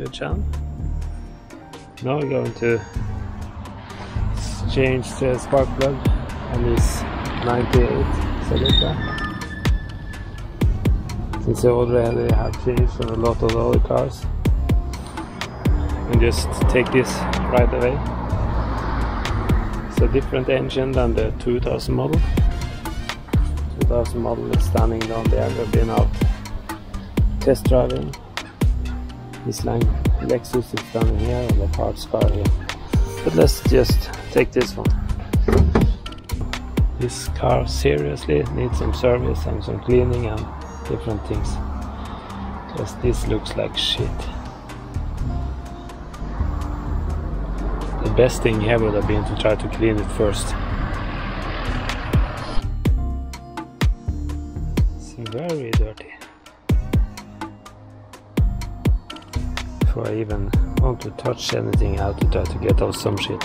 Welcome back to the channel. Now we're going to change the spark plug on this 98 Celica. Since I already have changed on a lot of the other cars. And just take this right away. It's a different engine than the 2000 model. 2000 model is standing down there. We've been out test driving this line Lexus is down here and the parts car here. But let's just take this one. This car seriously needs some service and some cleaning and different things. Because this looks like shit. The best thing here would have been to try to clean it first. It's very dirty before I even want to touch anything out to try to get out some shit.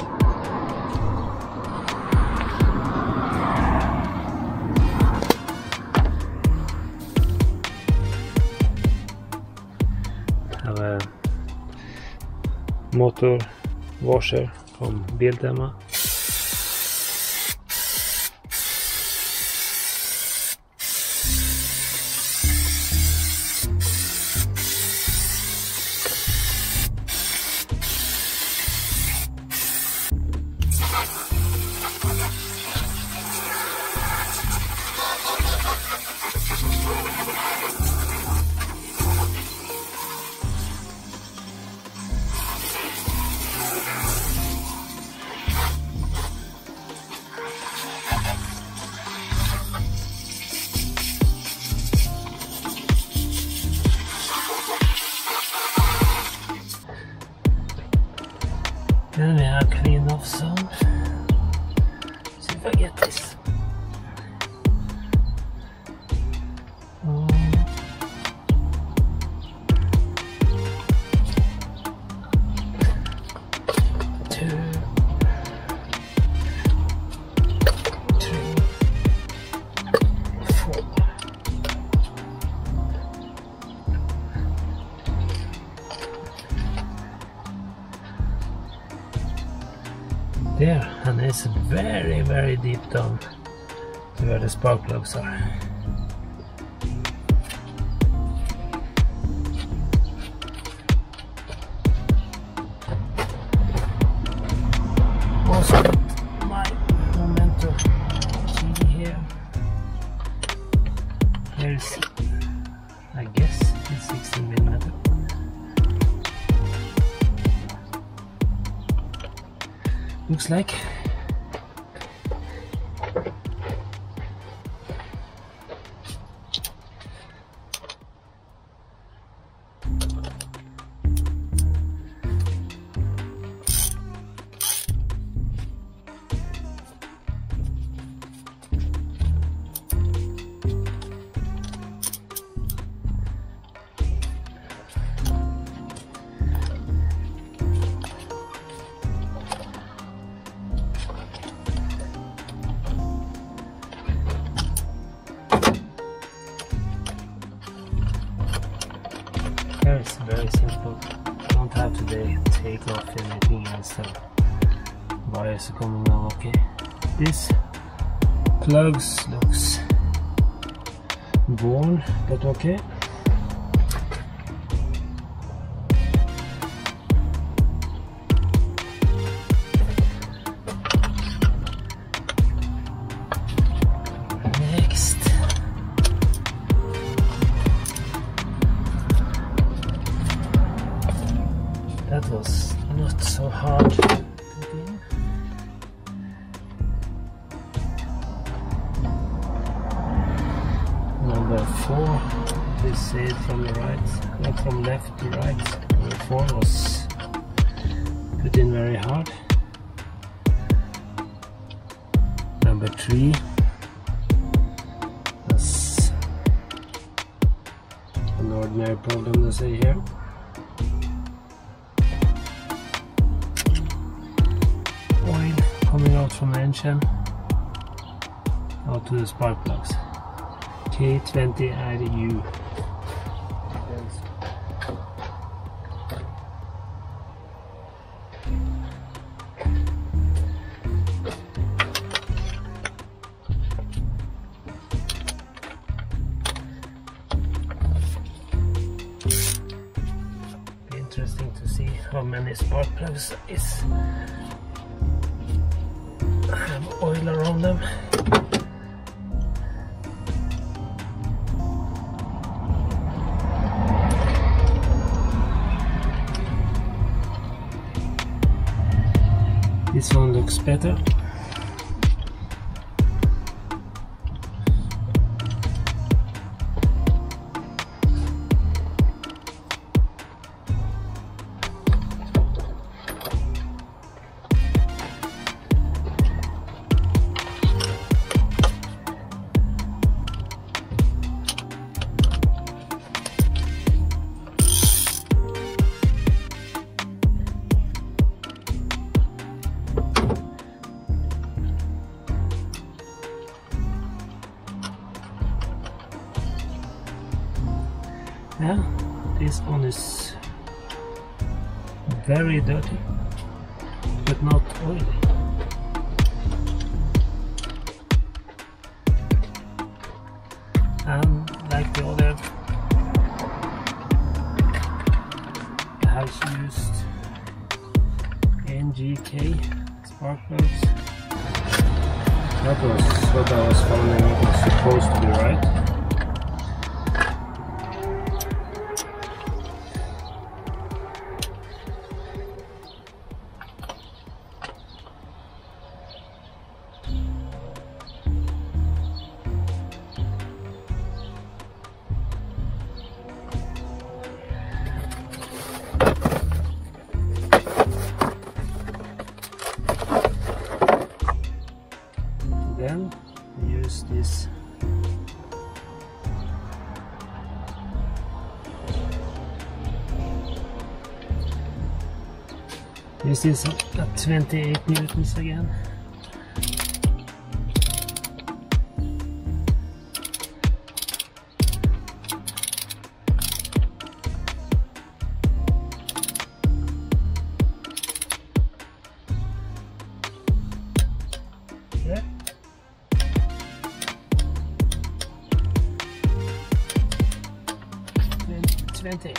Have a motor washer from Biltema. Deep down. To where the spark plugs are also my here. I guess it's 16 millimeter. Looks like simple. Don't have to take off anything else. Wires are coming out okay. This plugs looks worn, but okay. Right, not from left to right. Number four was put in very hard. Number three, that's an ordinary problem to say here. oil coming out from the engine out to the spark plugs. K20RU. Oil around them. This one looks better. Is very dirty, but not oily. And like the other, has used NGK spark plugs. That was what I was following was supposed to be right. Then use this. This is at 28 newtons again. Yeah 28.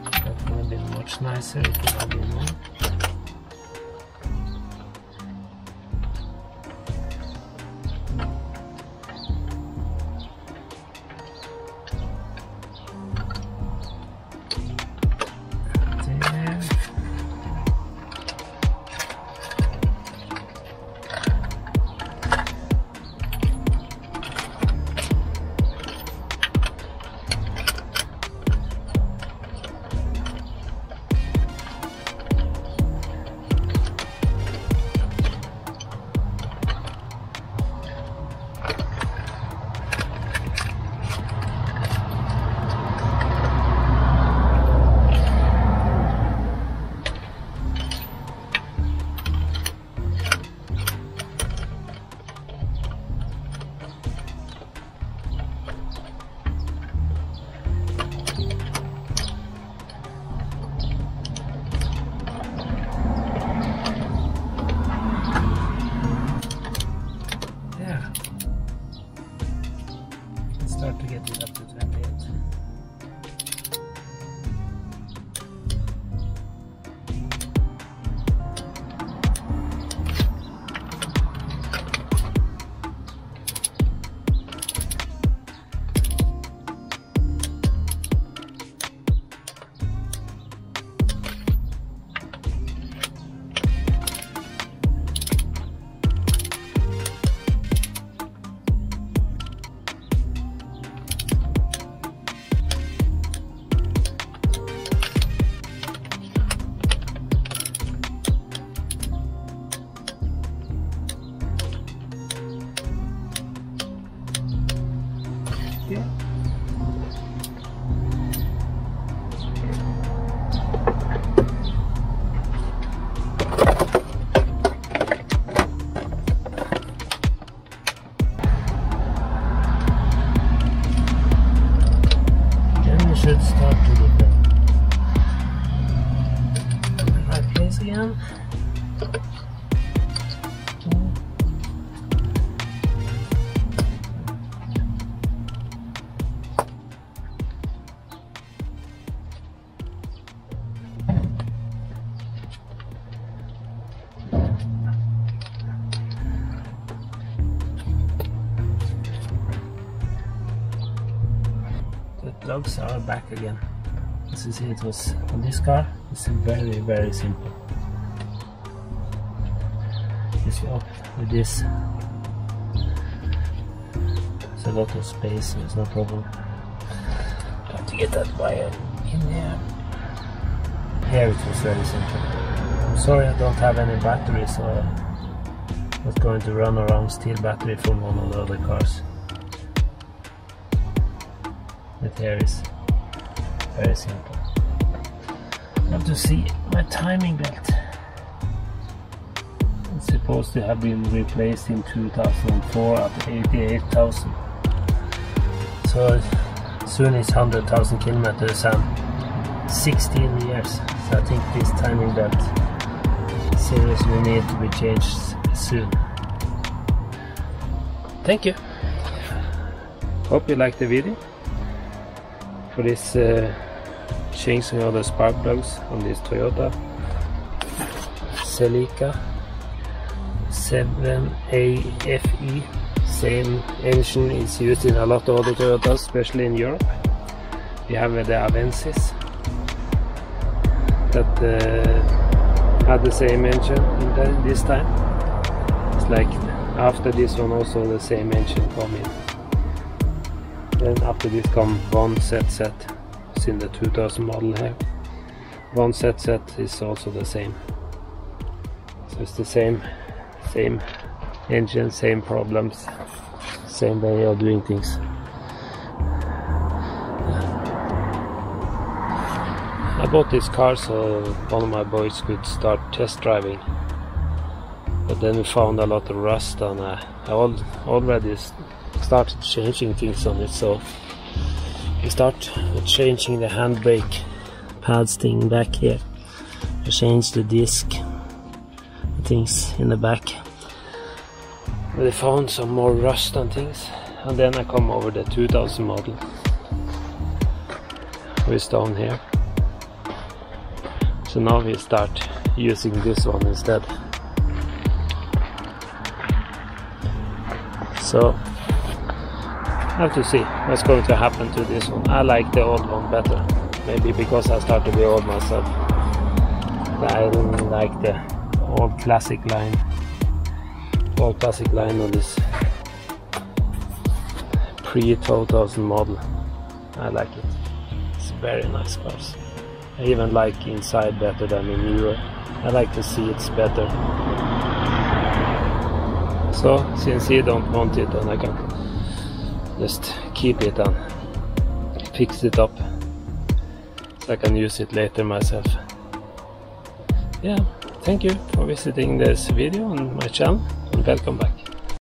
That would been much nicer if it had been. Yeah. Are back again. You see it was on this car, it's very very simple. Just up with this. It's a lot of space, so it's no problem. Have to get that wire in there. Here it was very simple. I'm sorry I don't have any battery, so I was going to run around steal battery from one of the other cars. But here is very simple. Have to see my timing belt. It's supposed to have been replaced in 2004 at 88,000. So soon it's 100,000 kilometers and 16 years. So I think this timing belt seriously need to be changed soon. Thank you. Hope you liked the video for this uh, changing of the spark plugs on this Toyota Celica 7AFE same engine is used in a lot of other Toyotas especially in Europe. We have the Avensis that uh, had the same engine in this time. It's like after this one also the same engine coming then after this come one ZZ it's in the 2000 model here one ZZ is also the same. So it's the same same engine same problems same way of doing things. I bought this car so one of my boys could start test driving. But then we found a lot of rust and uh, I already started changing things on it so start changing the handbrake pads thing back here. I changed the disc things in the back. They found some more rust and things and then I come over the 2000 model which down here. So now we start using this one instead. So have to see what's going to happen to this one. I like the old one better. Maybe because I start to be old myself. I don't like the old classic line. Old classic line on this pre-2000 model. I like it. It's very nice cars. I even like inside better than the newer. I like to see it's better. So since you don't want it then I can just keep it and fix it up so I can use it later myself. Yeah thank you for visiting this video on my channel and welcome back